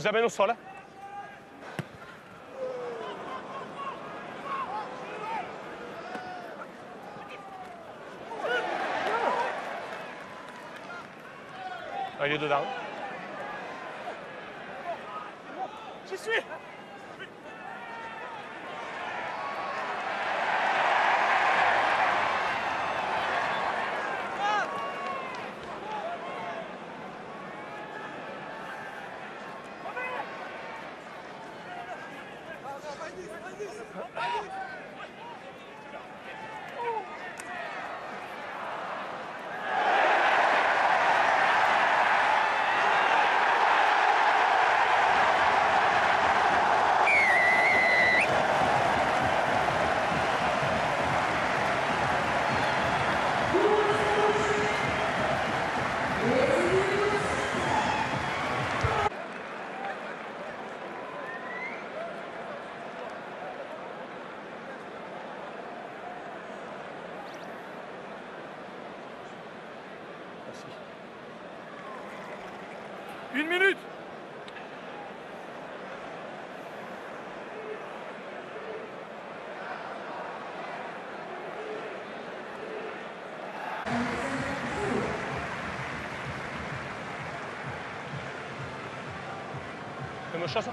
vous amène au sol. Ah, il est dedans. J'y suis Bei dir, bei dir, bei dir. Une minute Fais-moi chasse.